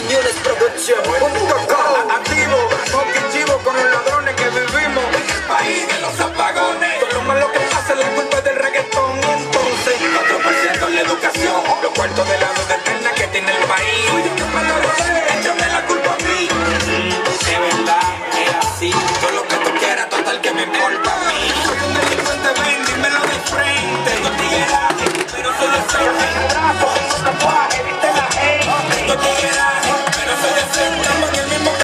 Quiñones Producción.com Activo, chivo con los ladrones que vivimos. El país de los apagones. Todo lo malo que pasa la culpa es del reggaetón. Entonces, 4% en la educación. los cuartos de lado de eterna que tiene el país. Échame la culpa a mí. Verdad, es así. Todo lo que tú quieras, total que me importa